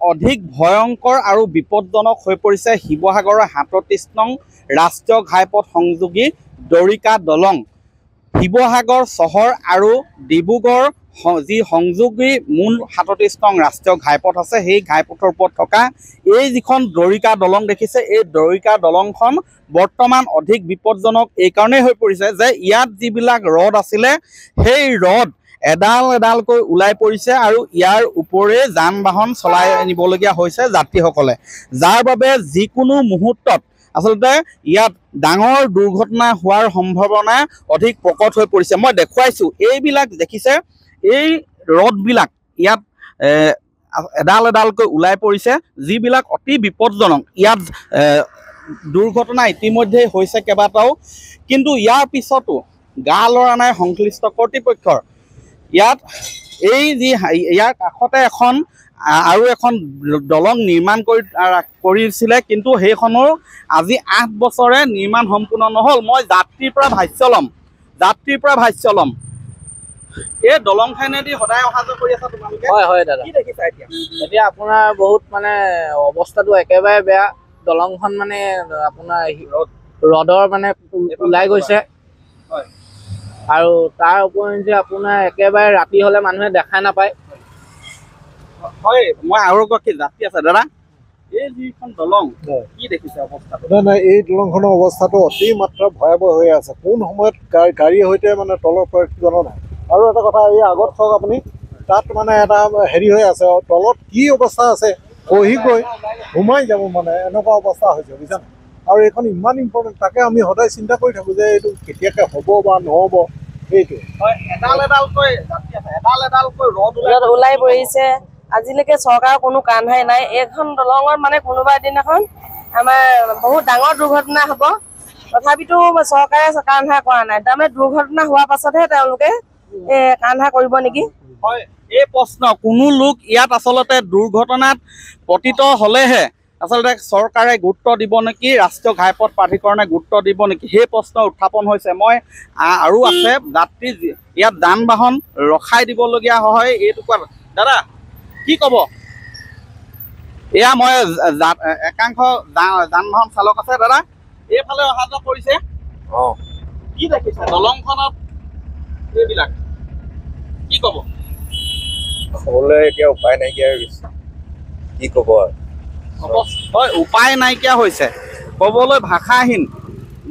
অধিক ভয়ংকৰ আৰু বিপদজনক হৈ পৰিছে শিৱসাগৰৰ সাতত্ৰিছ নং ৰাষ্ট্ৰীয় ঘাইপথ সংযোগী দৰিকা দলং। শিৱসাগৰ চহৰ আৰু ডিব্ৰুগড় যি সংযোগী মূল সাতত্ৰিছ নং ৰাষ্ট্ৰীয় ঘাইপথ আছে সেই ঘাইপথৰ ওপৰত থকা এই যিখন দৰিকা দলং দেখিছে এই দৰিকা দলংখন বৰ্তমান অধিক বিপদজনক এইকাৰণেই হৈ পৰিছে যে ইয়াত যিবিলাক ৰড আছিলে সেই ৰড এডাল এডালকৈ ওলাই পৰিছে আৰু ইয়াৰ ওপৰে যান বাহন চলাই নিবলগীয়া হৈছে যাত্ৰীসকলে। যাৰ বাবে যিকোনো মুহূৰ্তত আচলতে ইয়াত ডাঙৰ দুৰ্ঘটনা হোৱাৰ সম্ভাৱনা অধিক প্ৰকট হৈ পৰিছে। মই দেখুৱাইছোঁ এইবিলাক দেখিছে এই ৰডবিলাক ইয়াত এডাল এডালকৈ ওলাই পৰিছে যিবিলাক অতি বিপদজনক। ইয়াত দুৰ্ঘটনা ইতিমধ্যেই হৈছে কেইবাটাও। কিন্তু ইয়াৰ পিছতো গা লৰা নাই সংশ্লিষ্ট কৰ্তৃপক্ষৰ। ইয়াত এই যি ইয়াৰ কাষতে এখন আৰু এখন দলং নিৰ্মাণ কৰি কৰিছিলে কিন্তু সেইখনো আজি আঠ বছৰে নিৰ্মাণ সম্পূৰ্ণ নহ'ল। মই যাত্ৰীৰ পৰা ভাষ্য ল'ম। যাত্ৰীৰ পৰা ভাষ্য ল'ম। এই দলংখনেদি সদায় অহা যোৱা কৰি আছা তোমালোকে? হয় হয় দাদা। কি দেখিছা এতিয়া? এতিয়া আপোনাৰ বহুত মানে অৱস্থাটো একেবাৰে বেয়া। দলংখন মানে আপোনাৰ ৰডৰ মানে ওলাই গৈছে। হয়। আৰু তাৰ উপৰিঞ্চি আপোনাৰ একেবাৰে ৰাতি হলে মানুহে দেখাই নাপায়। হয় মই আৰু এগৰাকী যাত্ৰী আছে দাদা। এই যিখন দলং হয়। কি দেখিছে অৱস্থাটো? নাই নাই এই দলংখনৰ অৱস্থাটো অতি মাত্ৰা ভয়াৱহ হৈ আছে। কোন সময়ত গাড়ীৰ সৈতে মানে তলৰ পৰা ঠিকনা নাই। আৰু এটা কথা এই আগত চাওক আপুনি তাত মানে এটা হেৰি হৈ আছে আৰু তলত কি অৱস্থা আছে খহি গৈ সোমাই যাব মানে এনেকুৱা অৱস্থা হৈছে বুজিছা নাই? আৰু এইখন ইমান ইম্পৰ্টেণ্ট তাকে আমি সদায় চিন্তা কৰি থাকোঁ যে এইটো কেতিয়াকৈ হ'ব বা নহ'ব। ওলাই পৰিছে। আজিলৈকে চৰকাৰৰ কোনো কাণসাই নাই। এইখন দলঙত মানে কোনোবা এদিনাখন আমাৰ বহুত ডাঙৰ দুৰ্ঘটনা হ'ব। তথাপিতো চৰকাৰে কাণসাৰ কৰা নাই। তাৰমানে দুৰ্ঘটনা হোৱাৰ পাছতহে তেওঁলোকে কাণসাৰ কৰিব নেকি? হয় এই প্ৰশ্ন কোনো লোক ইয়াত আচলতে দুৰ্ঘটনাত পতিত হ'লেহে আচলতে চৰকাৰে গুৰুত্ব দিব নেকি ৰাষ্ট্ৰীয় ঘাইপথ প্ৰাধিকৰণে গুৰুত্ব দিব নেকি সেই প্ৰশ্ন উত্থাপন হৈছে। মই আৰু আছে যাত্ৰী ইয়াত যান বাহন ৰখাই দিবলগীয়া হয় এইটুকুৰা দাদা কি ক'ব? এয়া মই একাংশ যান বাহন চালক আছে দাদা। এইফালে অহা যোৱা কৰিছে। অঁ। কি দেখিছে? দলংখনত এইবিলাক। কি ক'ব? হ'বলৈ এতিয়া উপায় নাইকিয়া হৈ গৈছে। কি ক'ব আৰু? হয় উপায় নাইকিয়া হৈছে। ক'বলৈ ভাষাহীন।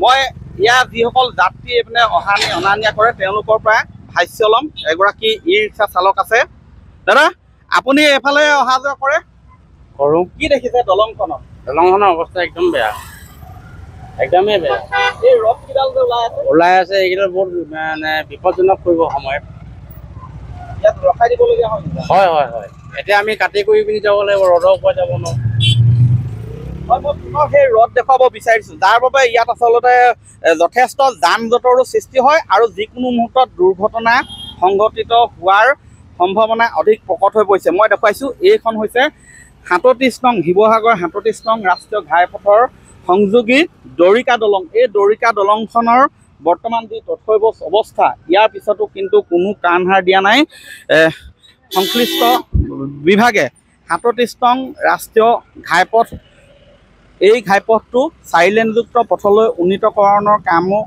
মই ইয়াৰ যিসকল যাত্ৰী এইপিনে অহা নি অনা নিয়া কৰে তেওঁলোকৰ পৰা ভাষ্য ল'ম। এগৰাকী ই ৰিক্সা চালক আছে। দাদা আপুনি এইফালে অহা যোৱা কৰে? কৰোঁ। কি দেখিছে দলংখনত? দলংখনৰ অৱস্থা একদম বেয়া। একদমেই বেয়া। এই ৰদ কেইডাল যে ওলাই আছে। ওলাই আছে এইকেইটা বহুত মানে বিপদজনক কৰিব সময়ত। ইয়াত ৰখাই দিবলগীয়া হয়? হয় হয় হয়। এতিয়া আমি কাটি কৰি পিনি যাব লাগিব ৰ'দৰ ওপৰত যাব নোৱাৰোঁ। হয় মই পুনৰ সেই ৰদ দেখুৱাব বিচাৰিছোঁ। যাৰ বাবে ইয়াত আচলতে যথেষ্ট যান জঁটৰো সৃষ্টি হয় আৰু যিকোনো মুহূৰ্তত দুৰ্ঘটনা সংঘটিত হোৱাৰ সম্ভাৱনা অধিক প্ৰকট হৈ পৰিছে। মই দেখুৱাইছোঁ এইখন হৈছে সাতত্ৰিছ নং শিৱসাগৰ সাতত্ৰিছ নং ৰাষ্ট্ৰীয় ঘাইপথৰ সংযোগী দৰিকা দলং। এই দৰিকা দলংখনৰ বৰ্তমান যি তথৈব অৱস্থা ইয়াৰ পিছতো কিন্তু কোনো কাণসাৰ দিয়া নাই। সংশ্লিষ্ট বিভাগে সাতত্ৰিছ নং ৰাষ্ট্ৰীয় ঘাইপথ এই ঘাইপথটো চাৰিলেনযুক্ত পথলৈ উন্নীতকৰণৰ কামো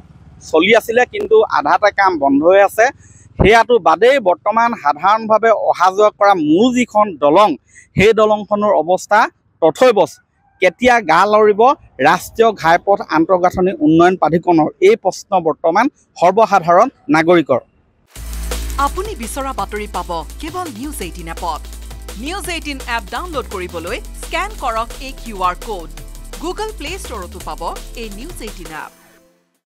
চলি আছিলে কিন্তু আধাতে কাম বন্ধ হৈ আছে। সেয়াটো বাদেই বৰ্তমান সাধাৰণভাৱে অহা যোৱা কৰা মূল যিখন দলং সেই দলংখনৰ অৱস্থা তথৈবচ। কেতিয়া গা লৰিব ৰাষ্ট্ৰীয় ঘাইপথ আন্তঃগাঁথনি উন্নয়ন প্ৰাধিকৰণৰ এই প্ৰশ্ন বৰ্তমান সৰ্বসাধাৰণ নাগৰিকৰ। আপুনি বিচৰা বাতৰি পাব কেৱল নিউজ এইটিন এপত। নিউজ এইটিন এপ ডাউনলোড কৰিবলৈ স্কেন কৰক এই Q R code. Google Play ষ্টৰতো পাব এই নিউজ এইটিন এপ